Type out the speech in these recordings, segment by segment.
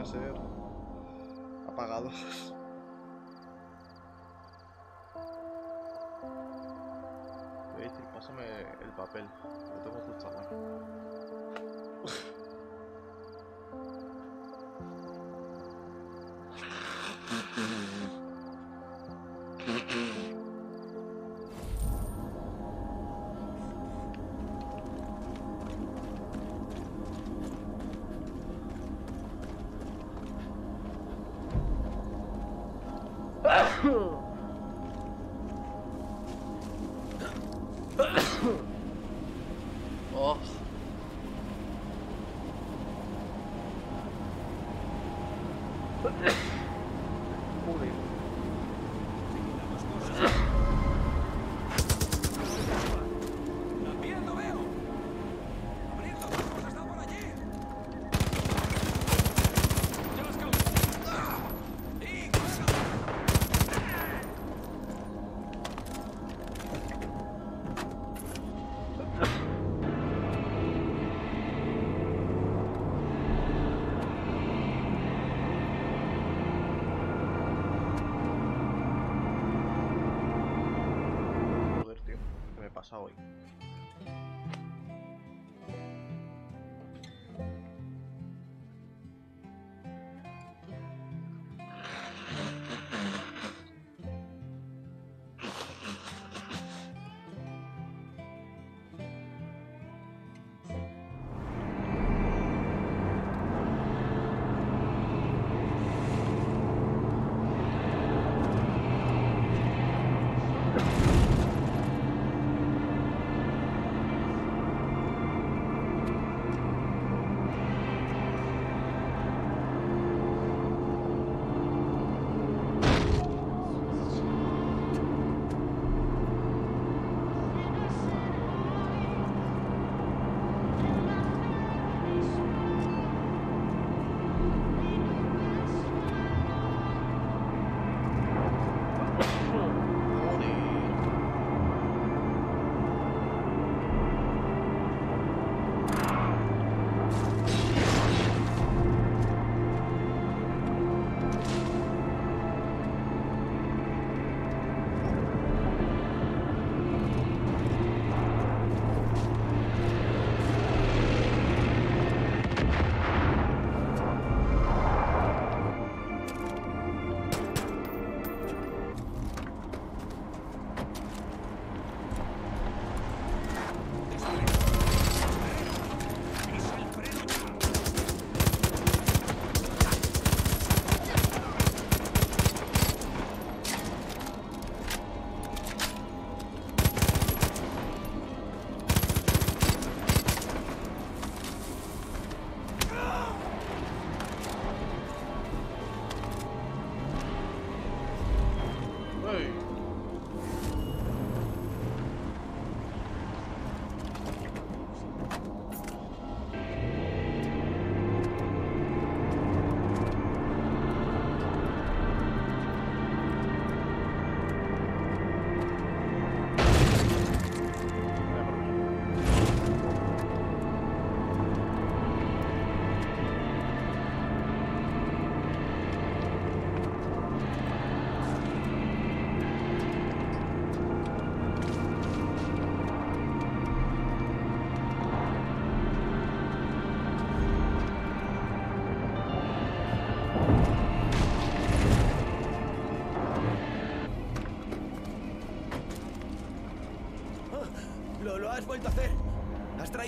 a ser apagados. Decir, pásame el papel, lo tengo justo a mano. Oh.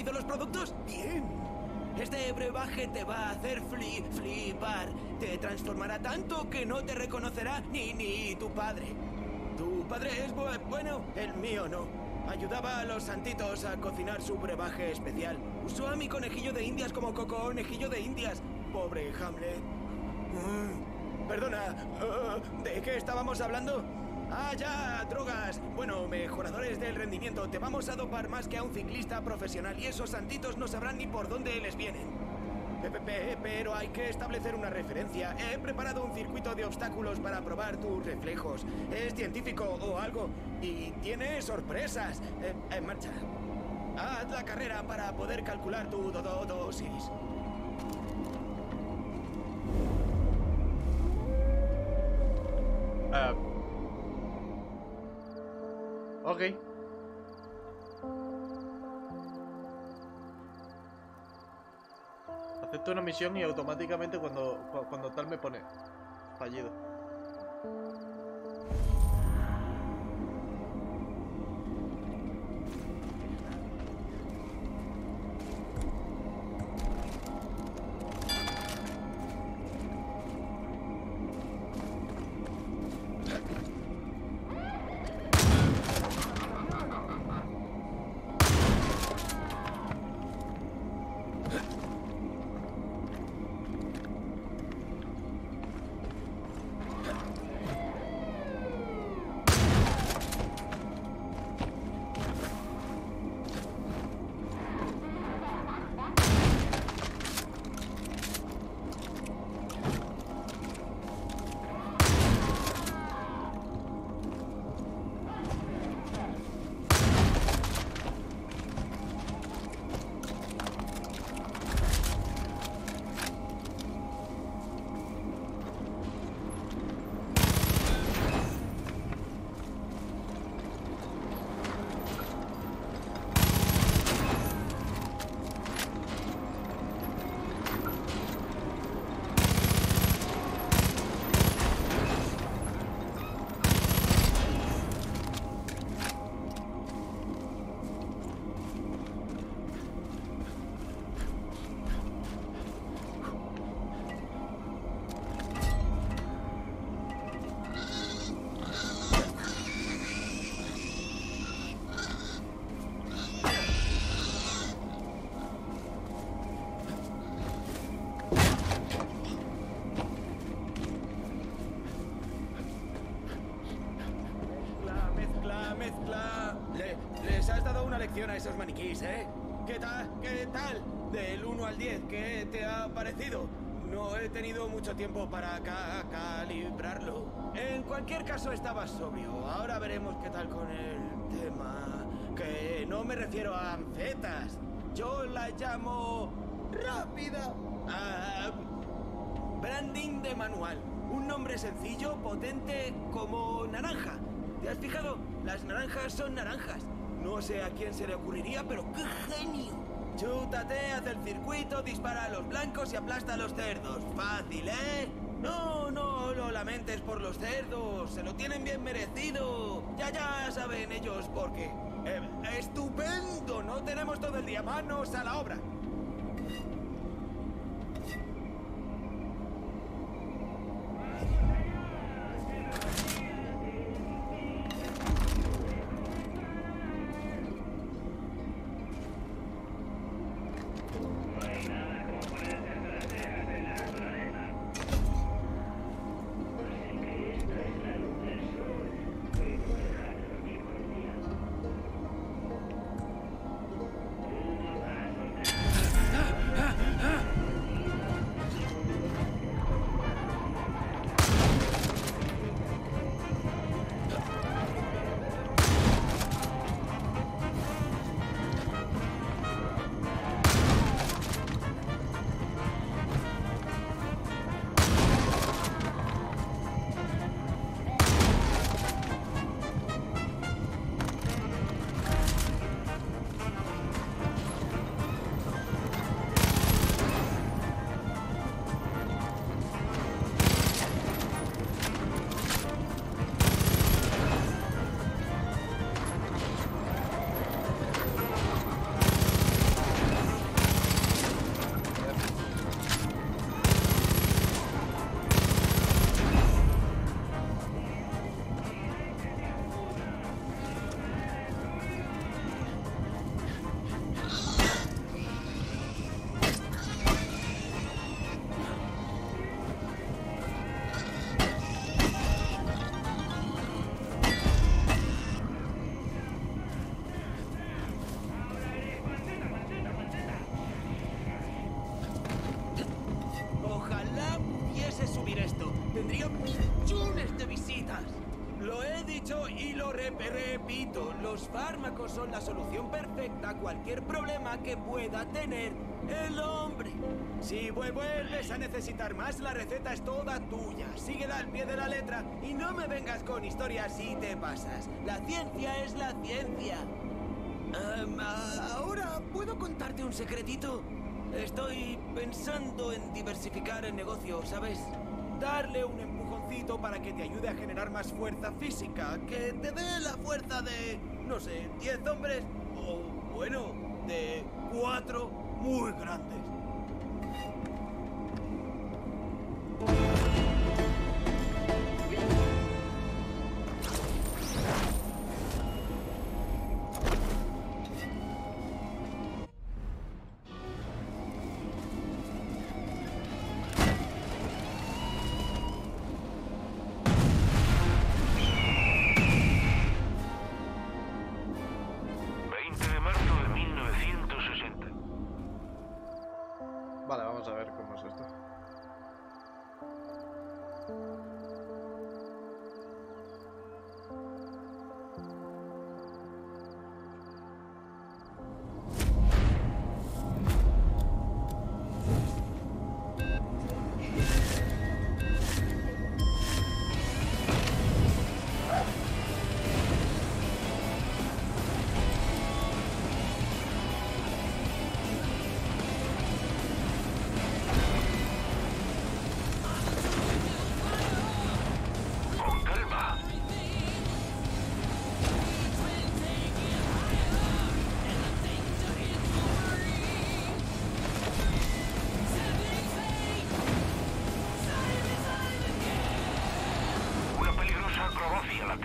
Traído los productos? Bien. Este brebaje te va a hacer fli flipar. Te transformará tanto que no te reconocerá ni, ni tu padre. Tu padre es bu- bueno, el mío no. Ayudaba a los santitos a cocinar su brebaje especial. Usó a mi conejillo de indias como conejillo de indias. Pobre Hamlet. Mm, Perdona, uh, ¿de qué estábamos hablando? Ah, ya, drogas. Bueno, mejoradores del rendimiento. Te vamos a dopar más que a un ciclista profesional y esos santitos no sabrán ni por dónde les vienen. Pe- pe- Pero hay que establecer una referencia. He preparado un circuito de obstáculos para probar tus reflejos. Es científico o algo. Y tiene sorpresas. Eh, en marcha. Haz la carrera para poder calcular tu do- do- dosis. Y automáticamente cuando, cu- cuando tal me pone fallido. Del 1 al 10, ¿qué te ha parecido? No he tenido mucho tiempo para ca- calibrarlo. En cualquier caso, estabas sobrio. Ahora veremos qué tal con el tema. Que no me refiero a anfetas. Yo la llamo... rápida. Ah, Branding de manual. Un nombre sencillo, potente, como naranja. ¿Te has fijado? Las naranjas son naranjas. No sé a quién se le ocurriría, pero ¡qué genio! Chútate, haz el circuito, dispara a los blancos y aplasta a los cerdos. Fácil, ¿eh? No, no lo lamentes por los cerdos. Se lo tienen bien merecido. Ya, ya saben ellos por qué. Eh, ¡Estupendo! No tenemos todo el día. Manos a la obra. Lo he dicho y lo rep- repito, los fármacos son la solución perfecta a cualquier problema que pueda tener el hombre. Si vu- vuelves a necesitar más, la receta es toda tuya. Síguela al pie de la letra y no me vengas con historias si te pasas. La ciencia es la ciencia. Em, ahora, ¿puedo contarte un secretito? Estoy pensando en diversificar el negocio, ¿sabes? Darle un para que te ayude a generar más fuerza física, que te dé la fuerza de, no sé, 10 hombres o, bueno, de cuatro muy grandes.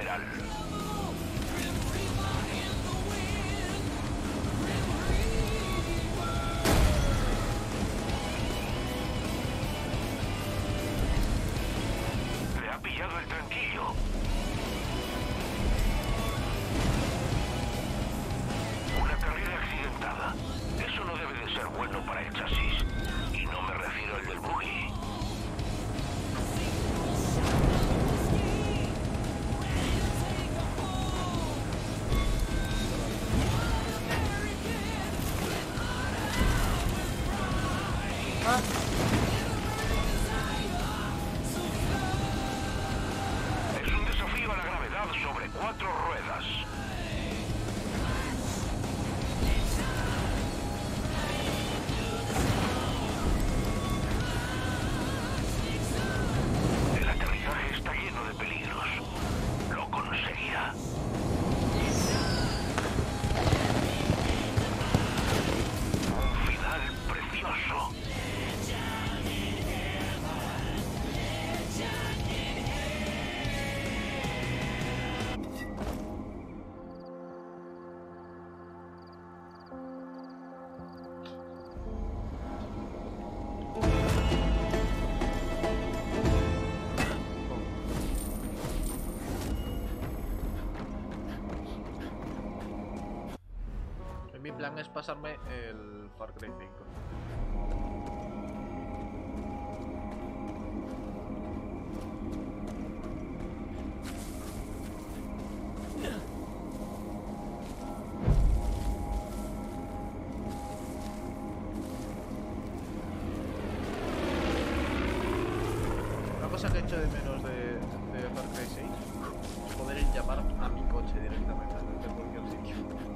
al mundo. Pasarme el Far Cry 5. Una cosa que echo de menos de, de Far Cry 6 es poder llamar a mi coche directamente desde cualquier sitio.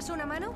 Echas una mano?